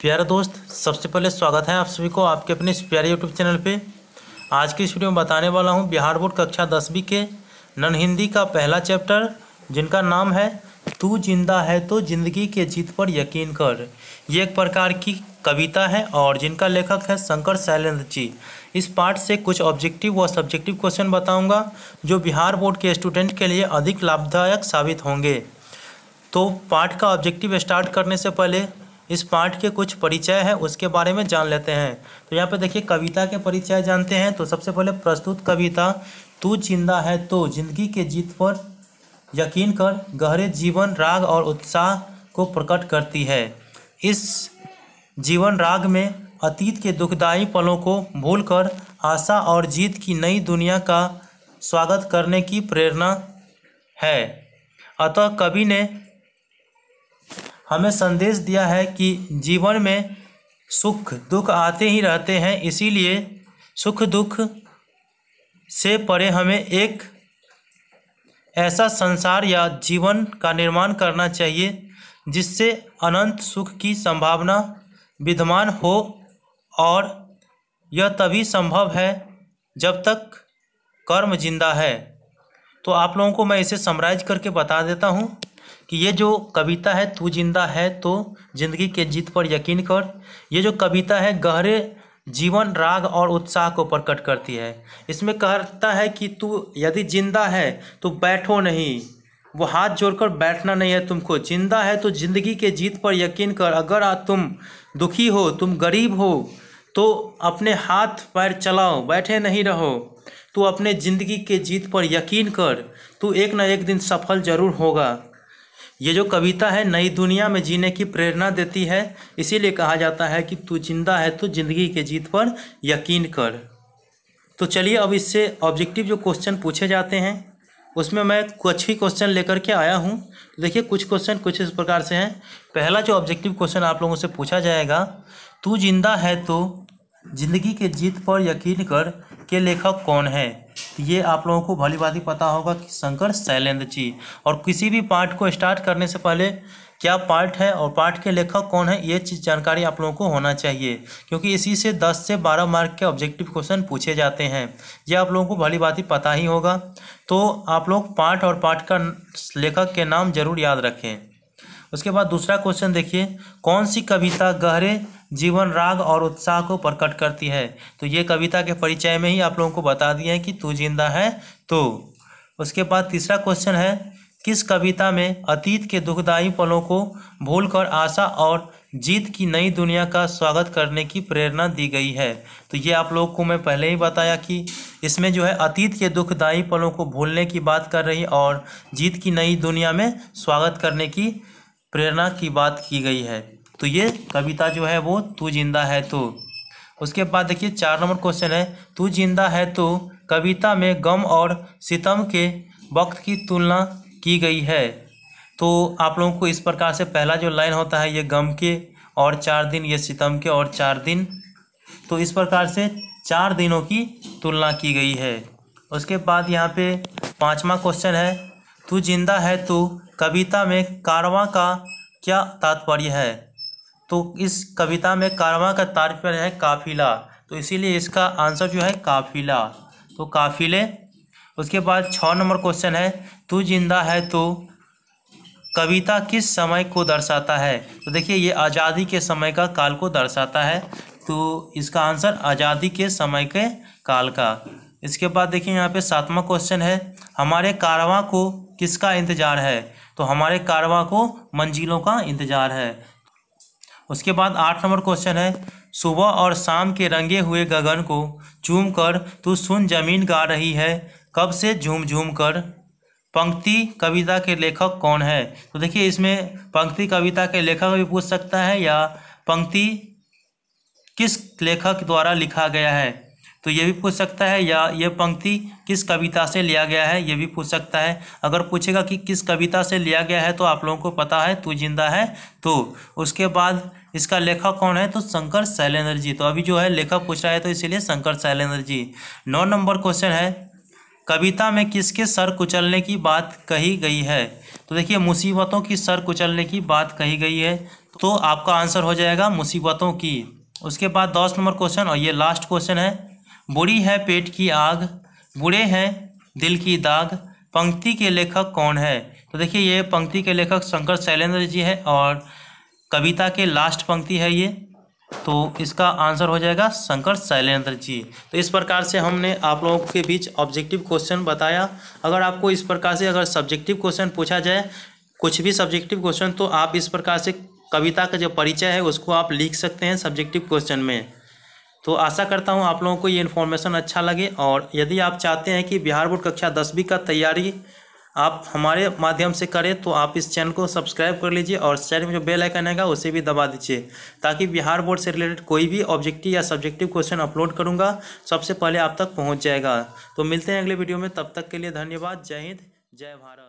प्यारे दोस्त, सबसे पहले स्वागत है आप सभी को आपके अपने इस प्यारे यूट्यूब चैनल पे। आज की इस वीडियो में बताने वाला हूँ बिहार बोर्ड कक्षा दसवीं के नन हिंदी का पहला चैप्टर, जिनका नाम है, तू ज़िंदा है तो ज़िंदगी के जीत पर यकीन कर। ये एक प्रकार की कविता है और जिनका लेखक है शंकर शैलेंद्र जी। इस पार्ट से कुछ ऑब्जेक्टिव व सब्जेक्टिव क्वेश्चन बताऊँगा, जो बिहार बोर्ड के स्टूडेंट के लिए अधिक लाभदायक साबित होंगे। तो पाठ का ऑब्जेक्टिव स्टार्ट करने से पहले इस पाठ के कुछ परिचय है, उसके बारे में जान लेते हैं। तो यहाँ पे देखिए, कविता के परिचय जानते हैं। तो सबसे पहले प्रस्तुत कविता, तू ज़िंदा है तो ज़िंदगी के जीत पर यकीन कर, गहरे जीवन, राग और उत्साह को प्रकट करती है। इस जीवन राग में अतीत के दुखदायी पलों को भूलकर, आशा और जीत की नई दुनिया का स्वागत करने की प्रेरणा है। अतः कवि ने हमें संदेश दिया है कि जीवन में सुख, दुख आते ही रहते हैं, इसीलिए सुख, दुख से परे हमें एक ऐसा संसार या जीवन का निर्माण करना चाहिए, जिससे अनंत सुख की संभावना विद्यमान हो और यह तभी संभव है जब तक कर्म ज़िंदा है। तो आप लोगों को मैं इसे समराइज करके बता देता हूँ। कि ये जो कविता है, तू ज़िंदा है तो ज़िंदगी के जीत पर यकीन कर। ये जो कविता है, गहरे जीवन, राग और उत्साह को प्रकट करती है। इसमें कहता है कि तू यदि ज़िंदा है तो बैठो नहीं। वो हाथ जोड़कर बैठना नहीं है तुमको। ज़िंदा है तो ज़िंदगी के जीत पर यकीन कर। अगर तुम दुखी हो, तुम गरीब हो तो अपने हाथ पैर चलाओ। बैठे नहीं रहो। तू अपने ज़िंदगी के जीत पर यकीन कर। तू एक न एक दिन सफल ज़रूर होगा। ये जो कविता है नई दुनिया में जीने की प्रेरणा देती है, इसीलिए कहा जाता है कि तू ज़िंदा है तो ज़िंदगी के जीत पर यकीन कर। तो चलिए अब इससे ऑब्जेक्टिव जो क्वेश्चन पूछे जाते हैं, उसमें मैं कुछ ही क्वेश्चन लेकर के आया हूँ। देखिए, कुछ क्वेश्चन कुछ इस प्रकार से हैं। पहला जो ऑब्जेक्टिव क्वेश्चन आप लोगों से पूछा जाएगा, तू ज़िंदा है तो ज़िंदगी के जीत पर यकीन कर के लेखक कौन है? ये आप लोगों को भली भांति पता होगा कि शंकर शैलेंद्र जी और किसी भी पार्ट को स्टार्ट करने से पहले क्या पार्ट है और पार्ट के लेखक कौन है, ये चीज़ जानकारी आप लोगों को होना चाहिए, क्योंकि इसी से 10 से 12 मार्क के ऑब्जेक्टिव क्वेश्चन पूछे जाते हैं। ये आप लोगों को भली भांति पता ही होगा। तो आप लोग पार्ट और पार्ट का लेखक के नाम ज़रूर याद रखें। उसके बाद दूसरा क्वेश्चन देखिए, कौन सी कविता गहरे जीवन राग और उत्साह को प्रकट करती है। तो ये कविता के परिचय में ही आप लोगों को बता दिया है कि तू ज़िंदा है तो। उसके बाद तीसरा क्वेश्चन है, किस कविता में अतीत के दुखदायी पलों को भूलकर आशा और जीत की नई दुनिया का स्वागत करने की प्रेरणा दी गई है? तो ये आप लोग को मैं पहले ही बताया कि इसमें जो है अतीत के दुखदायी पलों को भूलने की बात कर रही और जीत की नई दुनिया में स्वागत करने की प्रेरणा की बात की गई है। तो ये कविता जो है वो तू ज़िंदा है तो। उसके बाद देखिए, चार नंबर क्वेश्चन है, तू ज़िंदा है तो कविता में गम और सितम के वक्त की तुलना की गई है। तो आप लोगों को इस प्रकार से पहला जो लाइन होता है, ये गम के और चार दिन, ये सितम के और चार दिन तो इस प्रकार से चार दिनों की तुलना की गई है। उसके बाद यहाँ पे पांचवा क्वेश्चन है, तू ज़िंदा है तो कविता में कारवां का क्या तात्पर्य है? तो इस कविता में कारवा का तात्पर्य है काफिला। तो इसीलिए इसका आंसर जो है काफिला। तो काफिले, उसके बाद छः नंबर क्वेश्चन है, तू ज़िंदा है तो कविता किस समय को दर्शाता है? तो देखिए, ये आज़ादी के समय का काल को दर्शाता है। तो इसका आंसर, आज़ादी के समय के काल का। इसके बाद देखिए, यहाँ पे सातवां क्वेश्चन है, हमारे कारवां को किसका इंतज़ार है? तो हमारे कारवां को मंजिलों का इंतज़ार है। उसके बाद आठ नंबर क्वेश्चन है, सुबह और शाम के रंगे हुए गगन को चूम कर तू सुन ज़मीन गा रही है, कब से झूम झूम कर? पंक्ति कविता के लेखक कौन है? तो देखिए, इसमें पंक्ति कविता के लेखक भी पूछ सकता है या पंक्ति किस लेखक द्वारा लिखा गया है? तो ये भी पूछ सकता है या ये पंक्ति किस कविता से लिया गया है, ये भी पूछ सकता है। अगर पूछेगा कि किस कविता से लिया गया है तो आप लोगों को पता है, तू ज़िंदा है तो। उसके बाद इसका लेखक कौन है? तो शंकर शैलेंद्र जी तो अभी जो है, लेखक पूछ रहा है तो इसीलिए शंकर शैलेंद्र जी नौ नंबर क्वेश्चन है, कविता में किसके सर कुचलने की बात कही गई है? तो देखिए, मुसीबतों की सर कुचलने की बात कही गई है तो आपका आंसर हो जाएगा मुसीबतों की। उसके बाद दस नंबर क्वेश्चन, और ये लास्ट क्वेश्चन है बुरी है पेट की आग बुरे हैं दिल की दाग, पंक्ति के लेखक कौन है? तो देखिए, ये पंक्ति के लेखक शंकर शैलेंद्र जी है, और कविता के लास्ट पंक्ति है ये तो इसका आंसर हो जाएगा शंकर शैलेंद्र जी। तो इस प्रकार से हमने आप लोगों के बीच ऑब्जेक्टिव क्वेश्चन बताया। अगर आपको इस प्रकार से अगर सब्जेक्टिव क्वेश्चन पूछा जाए, कुछ भी सब्जेक्टिव क्वेश्चन तो आप इस प्रकार से कविता का जो परिचय है, उसको आप लिख सकते हैं सब्जेक्टिव क्वेश्चन में। तो आशा करता हूँ आप लोगों को ये इन्फॉर्मेशन अच्छा लगे, और यदि आप चाहते हैं कि बिहार बोर्ड कक्षा दसवीं का तैयारी आप हमारे माध्यम से करें तो आप इस चैनल को सब्सक्राइब कर लीजिए और चैनल में जो बेल आइकन आएगा उसे भी दबा दीजिए, ताकि बिहार बोर्ड से रिलेटेड कोई भी ऑब्जेक्टिव या सब्जेक्टिव क्वेश्चन अपलोड करूँगा, सबसे पहले आप तक पहुँच जाएगा। तो मिलते हैं अगले वीडियो में, तब तक के लिए धन्यवाद। जय हिंद, जय भारत।